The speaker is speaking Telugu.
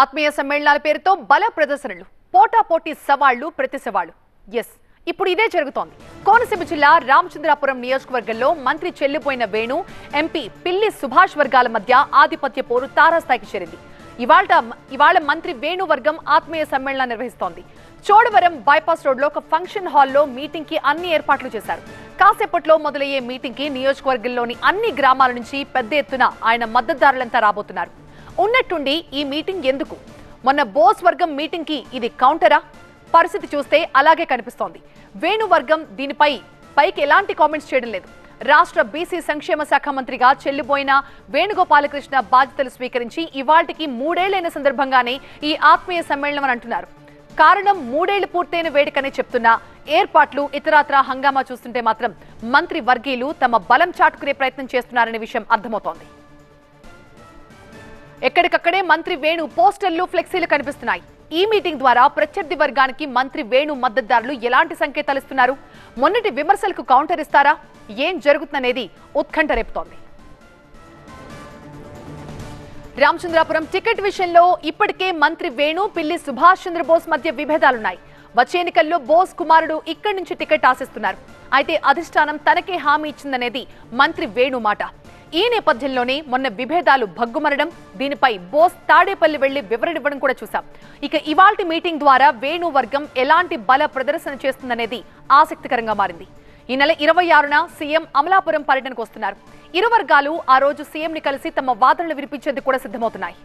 ఆత్మీయ సమ్మేళనాల పేరుతో బల ప్రదర్శనలు పోటాపోటీ సవాళ్ళు ప్రతి సవాళ్ళు. ఎస్ ఇప్పుడు ఇదే జరుగుతోంది. కోనసీమ జిల్లా రామచంద్రాపురం నియోజకవర్గంలో మంత్రి చెల్లిపోయిన వేణు ఎంపీ పిల్లి సుభాష్ వర్గాల మధ్య ఆధిపత్య పోరు తారాస్థాయికి చేరింది. ఇవాళ ఇవాళ మంత్రి వేణు వర్గం ఆత్మీయ సమ్మేళనం నిర్వహిస్తోంది. చోడవరం బైపాస్ రోడ్లో ఒక ఫంక్షన్ హాల్లో మీటింగ్కి అన్ని ఏర్పాట్లు చేశారు. కాసేపట్లో మొదలయ్యే మీటింగ్కి నియోజకవర్గంలోని అన్ని గ్రామాల నుంచి పెద్ద ఎత్తున ఆయన మద్దతుదారులంతా రాబోతున్నారు. ఉన్నట్టుండి ఈ మీటింగ్ ఎందుకు? మొన్న బోస్ వర్గం మీటింగ్కి ఇది కౌంటరా? పరిస్థితి చూస్తే అలాగే కనిపిస్తోంది. వేణు వర్గం దీనిపై పైకి ఎలాంటి కామెంట్స్ చేయడం లేదు. రాష్ట్ర బీసీ సంక్షేమ శాఖ మంత్రిగా చెల్లిపోయిన వేణుగోపాలకృష్ణ బాధ్యతలు స్వీకరించి ఇవాళ్టికి మూడేళ్ళైన సందర్భంగానే ఈ ఆత్మీయ సమ్మేళనం అని అంటున్నారు. కారణం మూడేళ్ళు పూర్తయిన వేడుకనే చెప్తున్నా ఏర్పాట్లు ఇతరాత్రా హంగామా చూస్తుంటే మాత్రం మంత్రి వర్గీయులు తమ బలం చాటుకునే ప్రయత్నం చేస్తున్నారనే విషయం అర్థమవుతోంది. ఎక్కడికక్కడే మంత్రి వేణు పోస్టర్లు ఫ్లెక్సీలు కనిపిస్తున్నాయి. ఈ మీటింగ్ ద్వారా ప్రత్యర్థి వర్గానికి మంత్రి వేణు మద్దతుదారులు ఎలాంటి సంకేతాలు ఇస్తున్నారు? మొన్నటి విమర్శలకు కౌంటర్ ఇస్తారా? ఏం జరుగుతుందనేది ఉత్కంఠ రేపుతోంది. రామచంద్రాపురం టికెట్ విషయంలో ఇప్పటికే మంత్రి వేణు పిల్లి సుభాష్ చంద్రబోస్ మధ్య విభేదాలున్నాయి. వచ్చే ఎన్నికల్లో బోస్ కుమారుడు ఇక్కడి నుంచి టికెట్ ఆశిస్తున్నారు. అయితే అధిష్టానం తనకే హామీ ఇచ్చిందనేది మంత్రి వేణు మాట. ఈ నేపథ్యంలోనే మొన్న విభేదాలు భగ్గుమరడం దీనిపై బోస్ తాడేపల్లి వెళ్ళి వివరణ ఇవ్వడం కూడా చూశాం. ఇక ఇవాల్టి మీటింగ్ ద్వారా వేణు వర్గం ఎలాంటి బల ప్రదర్శన చేస్తుందనేది ఆసక్తికరంగా మారింది. ఈ నెల ఇరవై ఆరున సీఎం అమలాపురం పర్యటనకు వస్తున్నారు. ఇరు వర్గాలు ఆ రోజు సీఎంని కలిసి తమ వాదనలు వినిపించేందుకు కూడా సిద్ధమవుతున్నాయి.